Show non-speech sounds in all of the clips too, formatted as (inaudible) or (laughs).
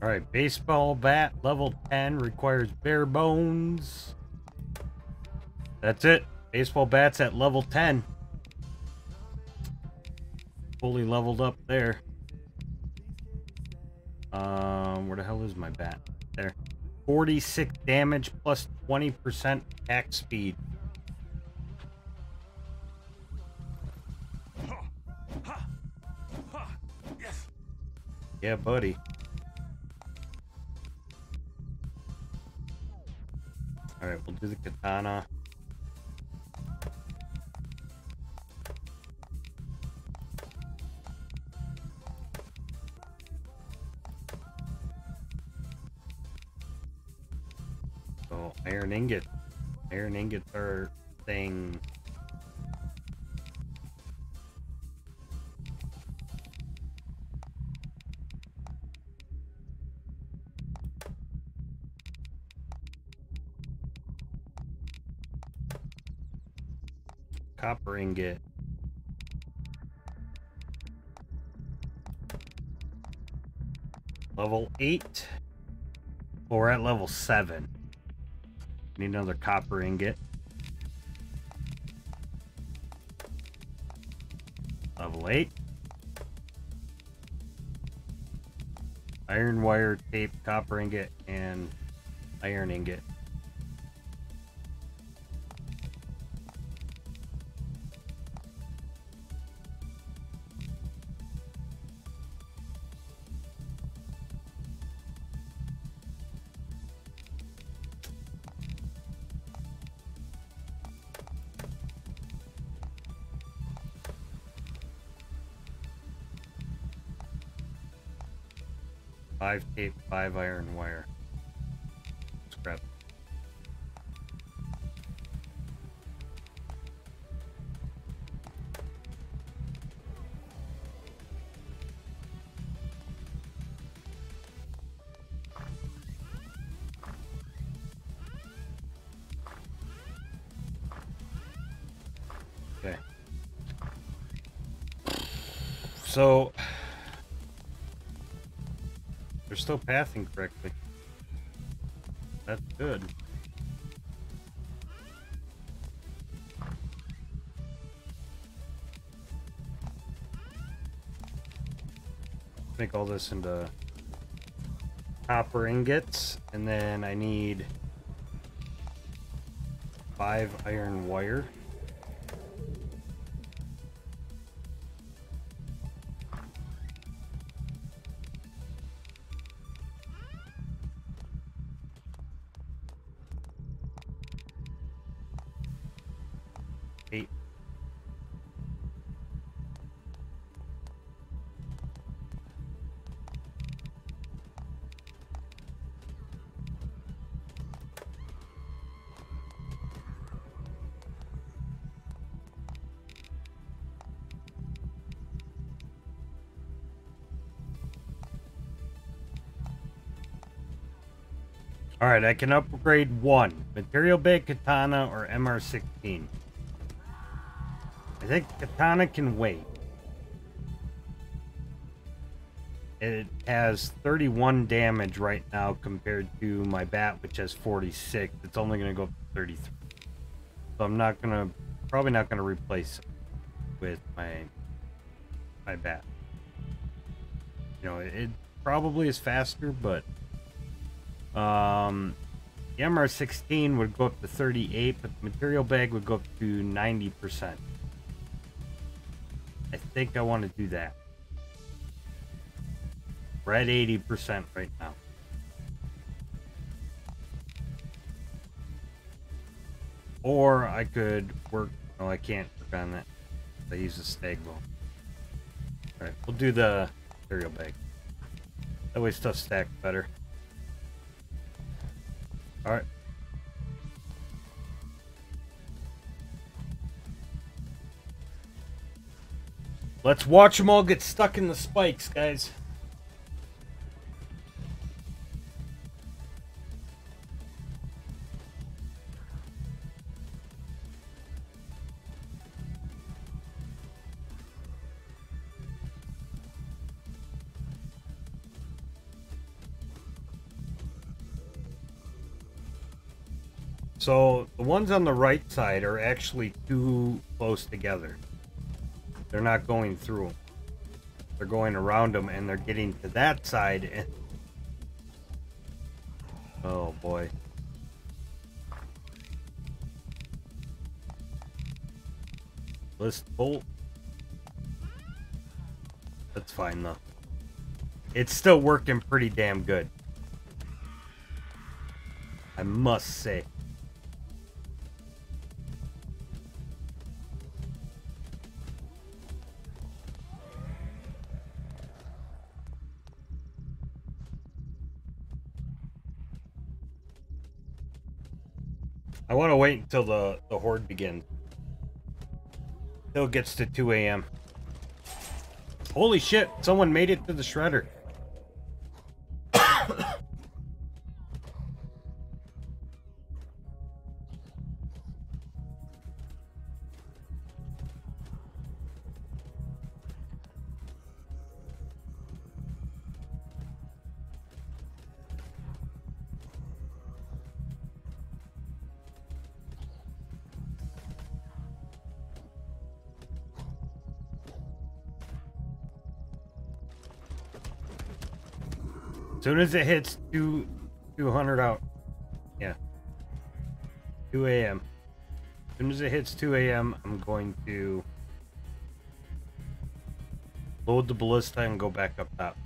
All right, baseball bat level 10 requires bare bones. That's it. Baseball bats at level 10. Fully leveled up there. Um, where the hell is my bat? There. 46 damage plus 20% attack speed. Yeah, buddy. Alright, we'll do the katana. So, iron ingot. Iron ingots are thing. Copper ingot. Level 8. Well, we're at level 7. Need another copper ingot. Level 8. Iron wire, tape, copper ingot, and iron ingot. Five tape, five iron wire. Scrap. Okay. So still passing correctly. That's good. Make all this into copper ingots, and then I need five iron wire. All right, I can upgrade one material bag katana or MR16. I think katana can wait. It has 31 damage right now compared to my bat, which has 46. It's only going to go up to 33. So I'm not going to, probably not going to replace it with my, my bat. You know, it probably is faster, but um, the MR16 would go up to 38, but the material bag would go up to 90%. I think I want to do that. We're at 80% right now. Or I could work, no I can't work on that. I use a stag bone. Alright, we'll do the material bag. That way stuff stacks better. Alright. Let's watch them all get stuck in the spikes, guys. So the ones on the right side are actually too close together. They're not going through. They're going around them and they're getting to that side and... Oh boy. List bolt. That's fine though. It's still working pretty damn good. I must say. I want to wait until the, the horde begins. Till it gets to 2 a.m. Holy shit, someone made it to the shredder. Soon as it hits two, 200 out. Yeah. 2 a.m. As soon as it hits 2 a.m., I'm going to load the ballista and go back up top.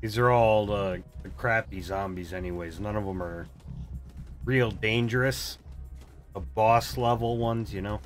These are all the, the crappy zombies anyways. None of them are real dangerous. The boss level ones, you know?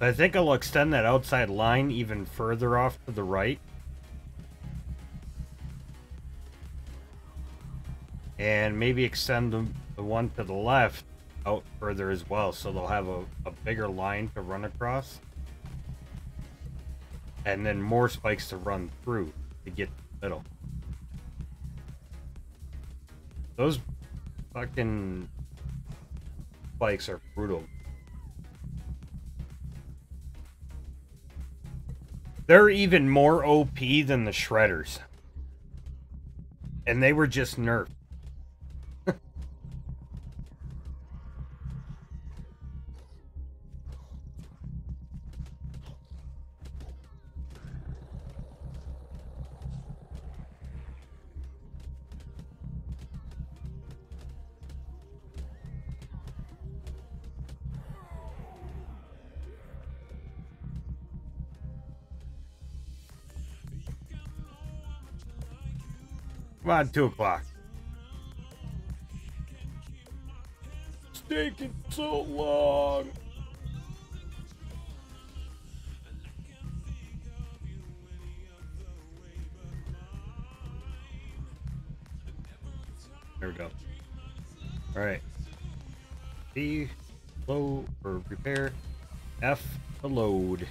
I think I'll extend that outside line even further off to the right. And maybe extend the, the one to the left out further as well, so they'll have a, a bigger line to run across. And then more spikes to run through to get to the middle. Those fucking spikes are brutal. They're even more OP than the Shredders. And they were just nerfed. Come on, 2 o'clock. It's taking so long. There we go. All right. B, low, or repair. F, the load.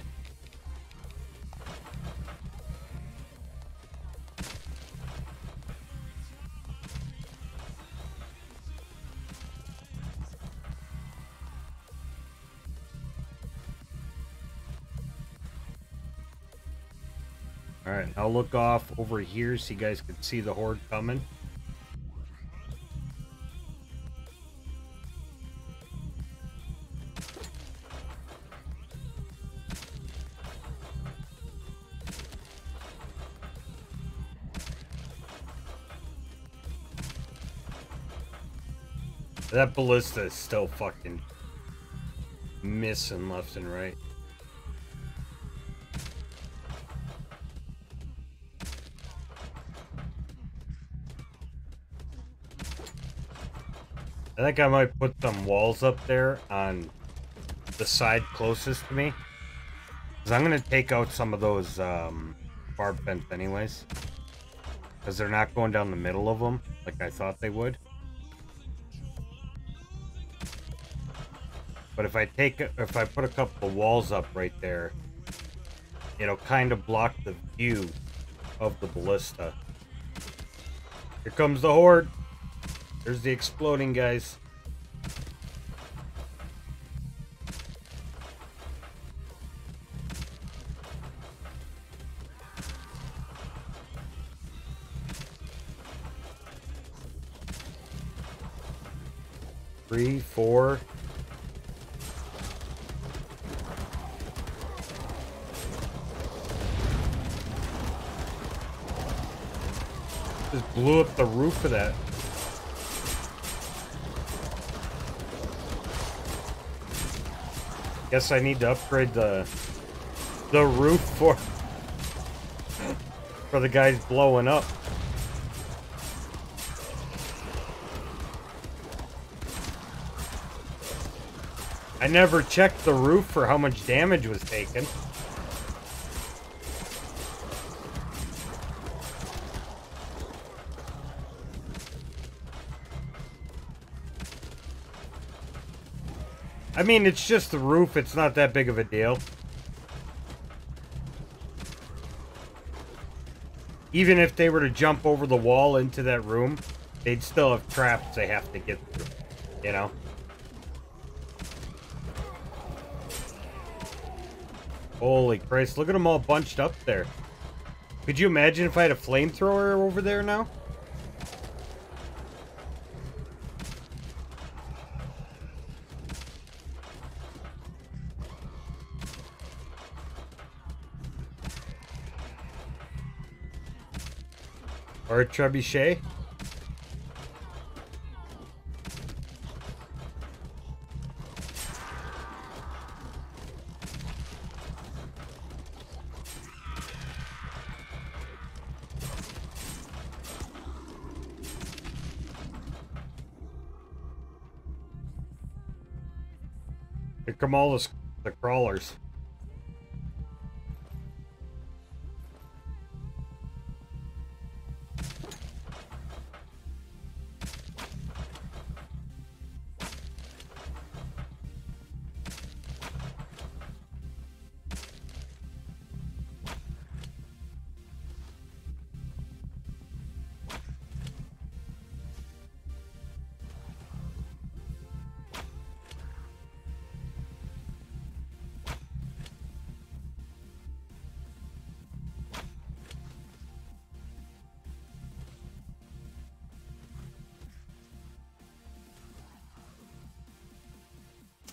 look off over here so you guys can see the horde coming. That ballista is still fucking missing left and right. I think I might put some walls up there on the side closest to me. Because I'm going to take out some of those um, barb fence anyways. Because they're not going down the middle of them like I thought they would. But if I take, if I put a couple of walls up right there, it'll kind of block the view of the ballista. Here comes the horde. There's the exploding guys. Three, four. Just blew up the roof of that. Guess I need to upgrade the the roof for for the guys blowing up. I never checked the roof for how much damage was taken. I mean, it's just the roof. It's not that big of a deal. Even if they were to jump over the wall into that room, they'd still have traps they have to get through. You know? Holy Christ, look at them all bunched up there. Could you imagine if I had a flamethrower over there now? Or a trebuchet? Here come all the, the crawlers.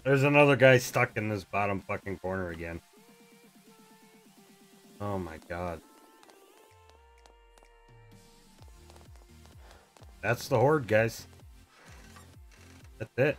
There's another guy stuck in this bottom fucking corner again. Oh my god. That's the horde, guys. That's it.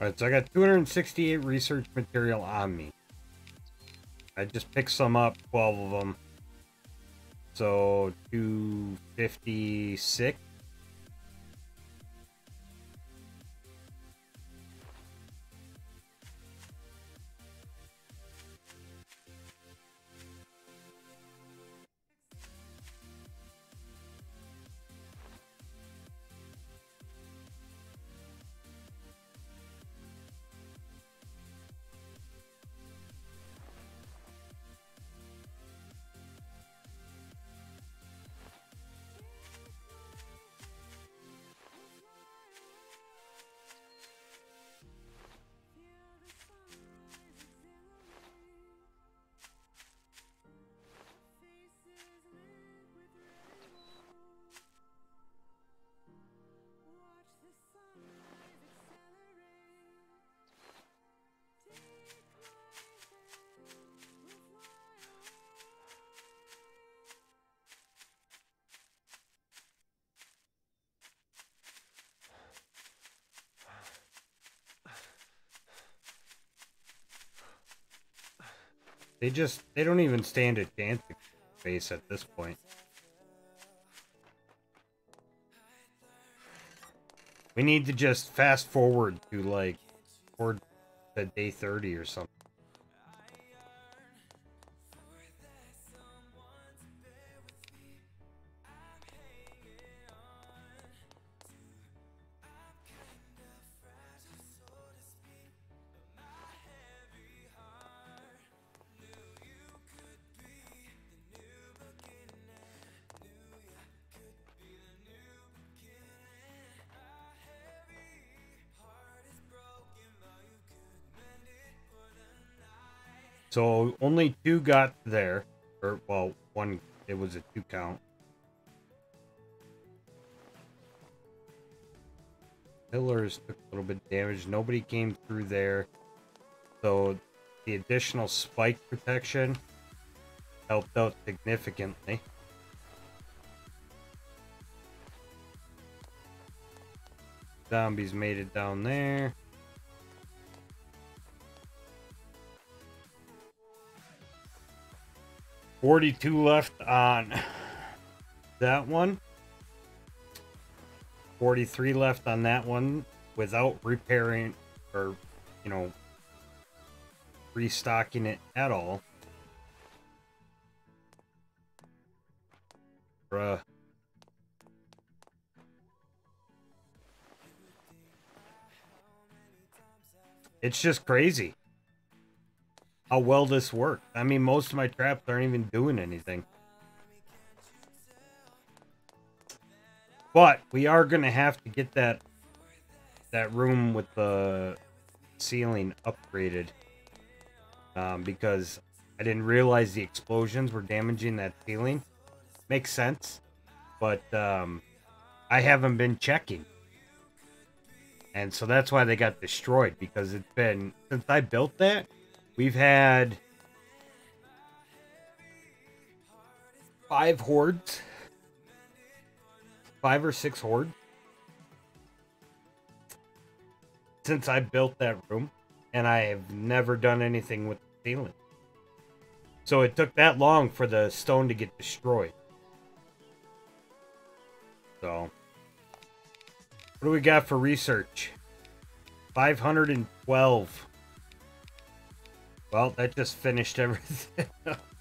Alright, so I got 268 research material on me. I just picked some up, 12 of them. So, 256. They just, they don't even stand a chance face at this point. We need to just fast forward to like, or the day 30 or something. So only two got there. Or, well, one, it was a two count. Pillars took a little bit of damage. Nobody came through there. So the additional spike protection helped out significantly. Zombies made it down there. 42 left on that one. 43 left on that one without repairing or, you know, restocking it at all. Bruh. It's just crazy how well this worked. I mean, most of my traps aren't even doing anything. But we are going to have to get that that room with the ceiling upgraded. Um, because I didn't realize the explosions were damaging that ceiling. Makes sense. But um, I haven't been checking. And so that's why they got destroyed. Because it's been, since I built that, We've had five hordes. Five or six hordes. Since I built that room. And I have never done anything with the ceiling. So it took that long for the stone to get destroyed. So. What do we got for research? 512. Well, that just finished everything. (laughs)